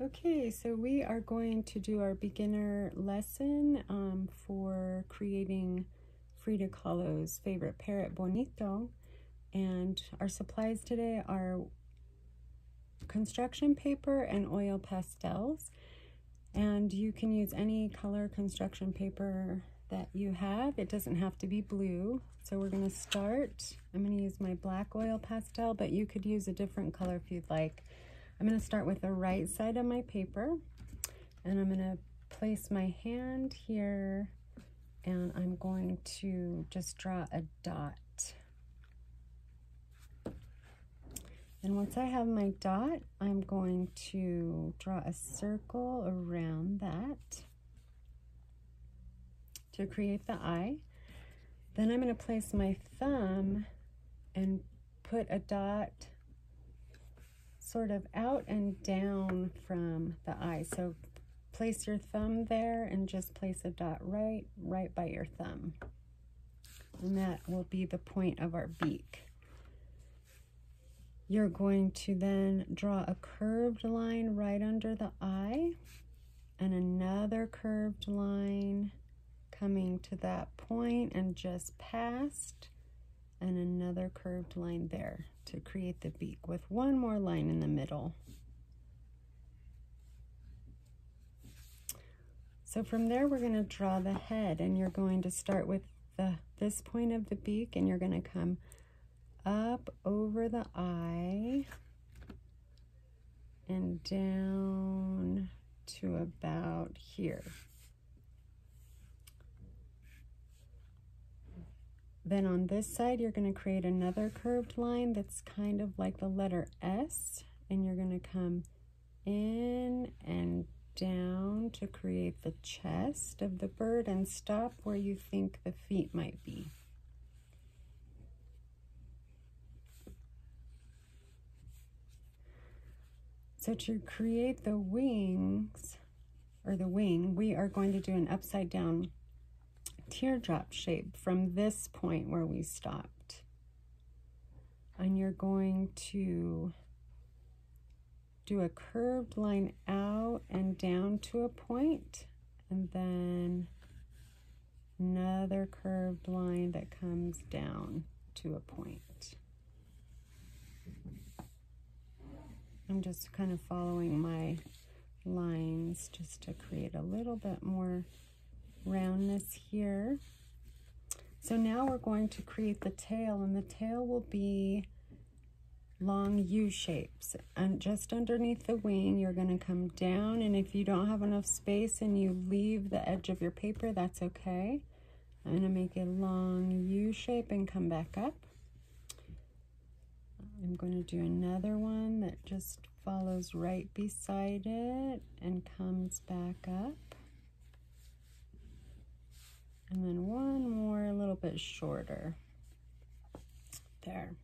Okay, so we are going to do our beginner lesson um, for creating Frida Kahlo's favorite parrot, Bonito. And our supplies today are construction paper and oil pastels. And you can use any color construction paper that you have. It doesn't have to be blue. So we're going to start. I'm going to use my black oil pastel, but you could use a different color if you'd like. I'm going to start with the right side of my paper and I'm going to place my hand here and I'm going to just draw a dot. And once I have my dot, I'm going to draw a circle around that to create the eye. Then I'm going to place my thumb and put a dot sort of out and down from the eye. So place your thumb there and just place a dot right, right by your thumb. And that will be the point of our beak. You're going to then draw a curved line right under the eye and another curved line coming to that point and just past and another curved line there to create the beak with one more line in the middle. So from there, we're going to draw the head and you're going to start with the this point of the beak and you're going to come up over the eye and down to about here. Then on this side, you're going to create another curved line that's kind of like the letter S. And you're going to come in and down to create the chest of the bird and stop where you think the feet might be. So to create the wings, or the wing, we are going to do an upside down teardrop shape from this point where we stopped. And you're going to do a curved line out and down to a point, and then another curved line that comes down to a point. I'm just kind of following my lines just to create a little bit more roundness here. So now we're going to create the tail and the tail will be long U shapes. And just underneath the wing, you're going to come down and if you don't have enough space and you leave the edge of your paper, that's okay. I'm going to make a long U shape and come back up. I'm going to do another one that just follows right beside it and comes back up and then one more a little bit shorter. There.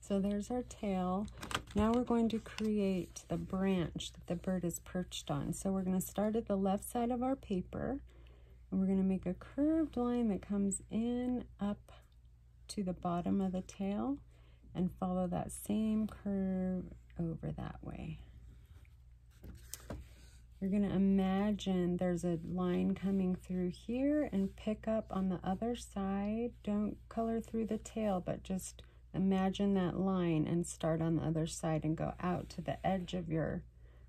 So there's our tail. Now we're going to create the branch that the bird is perched on. So we're going to start at the left side of our paper and we're going to make a curved line that comes in up to the bottom of the tail and follow that same curve over that way you're going to imagine there's a line coming through here and pick up on the other side. Don't color through the tail, but just imagine that line and start on the other side and go out to the edge of your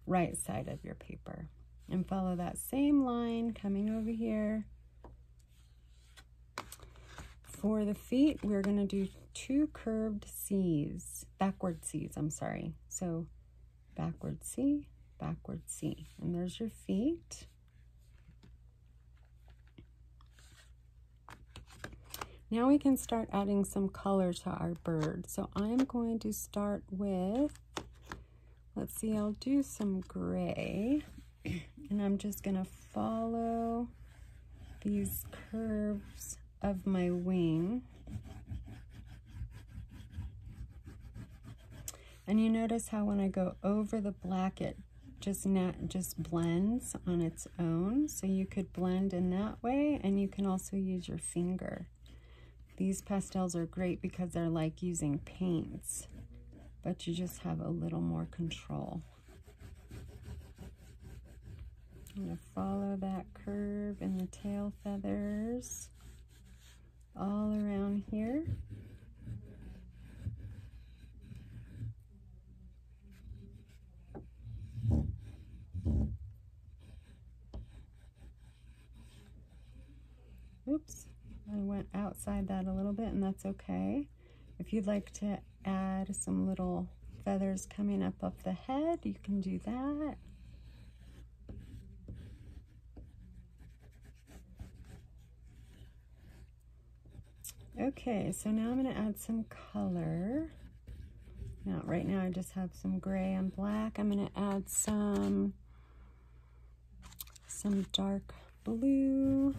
right side of your paper. And follow that same line coming over here. For the feet, we're going to do two curved C's, backward C's, I'm sorry. So backward C, backward C. And there's your feet. Now we can start adding some color to our bird. So I'm going to start with, let's see, I'll do some gray. And I'm just going to follow these curves of my wing. And you notice how when I go over the black, it just not just blends on its own. So you could blend in that way and you can also use your finger. These pastels are great because they're like using paints, but you just have a little more control. I'm to follow that curve in the tail feathers all around here. Oops, I went outside that a little bit and that's okay. If you'd like to add some little feathers coming up up the head, you can do that. Okay, so now I'm going to add some color. Now, right now I just have some gray and black. I'm going to add some, some dark blue.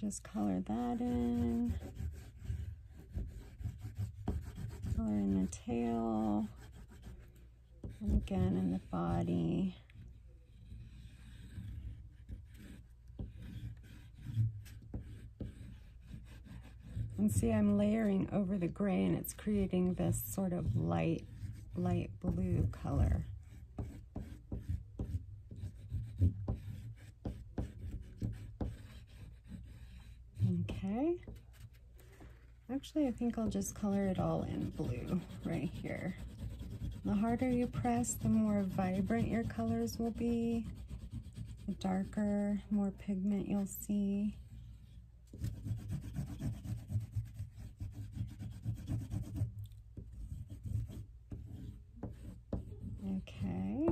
Just color that in. Color in the tail. And again in the body. And see, I'm layering over the gray and it's creating this sort of light, light blue color. Okay. Actually, I think I'll just color it all in blue right here. The harder you press, the more vibrant your colors will be. The darker, more pigment you'll see. Okay.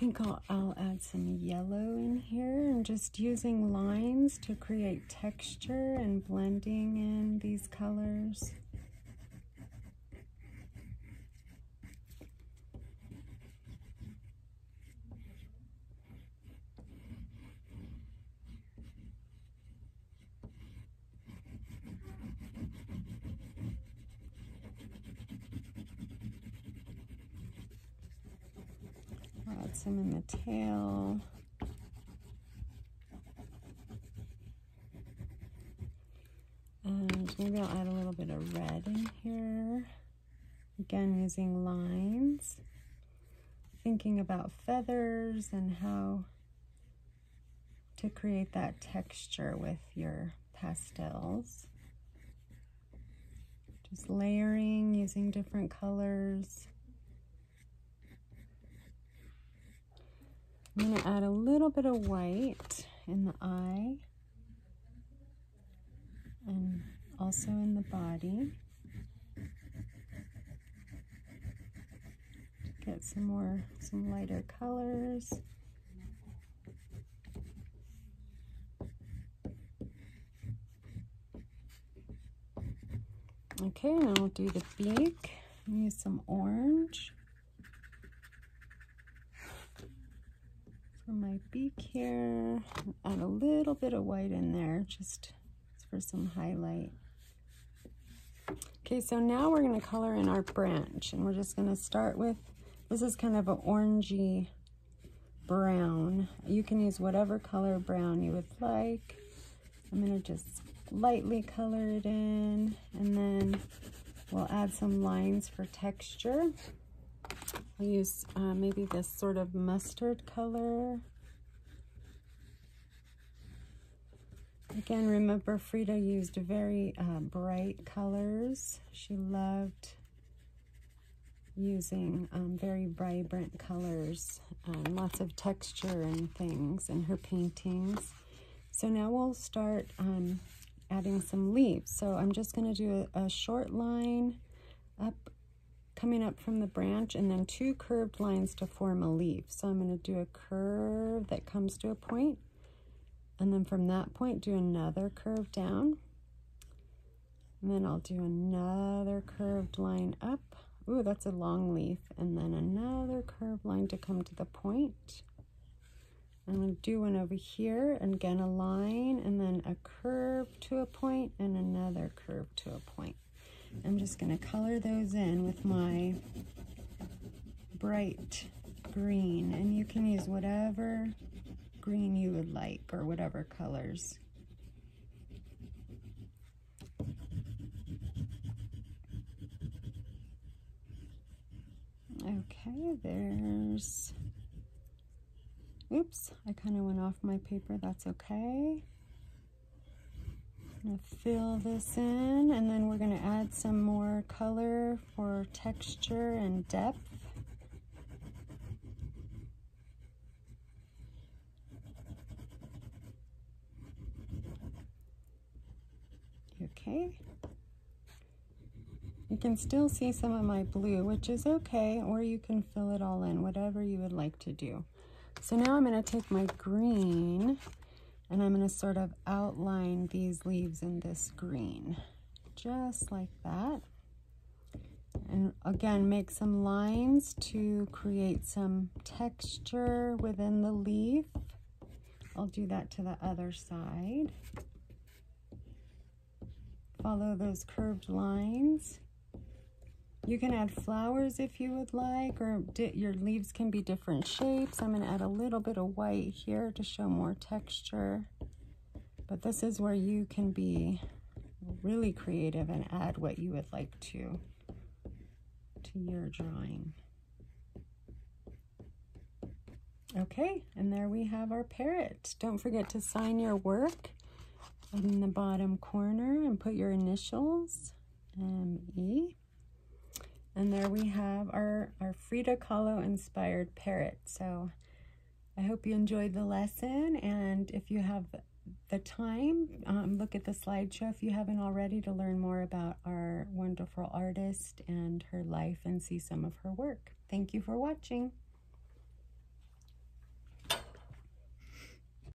I think I'll, I'll add some yellow in here and just using lines to create texture and blending in these colors. Some in the tail. Um, and maybe I'll add a little bit of red in here. Again, using lines. Thinking about feathers and how to create that texture with your pastels. Just layering, using different colors. I'm going to add a little bit of white in the eye and also in the body. Get some more, some lighter colors. Okay, now we'll do the beak. Use some orange. For my beak here. Add a little bit of white in there, just for some highlight. Okay, so now we're going to color in our branch, and we're just going to start with, this is kind of an orangey brown. You can use whatever color brown you would like. I'm going to just lightly color it in, and then we'll add some lines for texture. I'll use uh, maybe this sort of mustard color. Again, remember Frida used very uh, bright colors. She loved using um, very vibrant colors, um, lots of texture and things in her paintings. So now we'll start um, adding some leaves. So I'm just going to do a, a short line up coming up from the branch and then two curved lines to form a leaf. So I'm going to do a curve that comes to a point and then from that point do another curve down and then I'll do another curved line up. Ooh, that's a long leaf. And then another curved line to come to the point. I'm going to do one over here, and again a line, and then a curve to a point, and another curve to a point. I'm just going to color those in with my bright green and you can use whatever green you would like or whatever colors. Okay, there's, oops, I kind of went off my paper, that's okay. Fill this in and then we're going to add some more color for texture and depth. Okay. You can still see some of my blue, which is okay, or you can fill it all in, whatever you would like to do. So now I'm going to take my green and I'm going to sort of outline these leaves in this green, just like that. And again, make some lines to create some texture within the leaf. I'll do that to the other side. Follow those curved lines. You can add flowers if you would like, or your leaves can be different shapes. I'm going to add a little bit of white here to show more texture. But this is where you can be really creative and add what you would like to to your drawing. Okay, and there we have our parrot. Don't forget to sign your work in the bottom corner and put your initials, M-E. And there we have our, our Frida Kahlo inspired parrot. So I hope you enjoyed the lesson. And if you have the time, um, look at the slideshow if you haven't already to learn more about our wonderful artist and her life and see some of her work. Thank you for watching.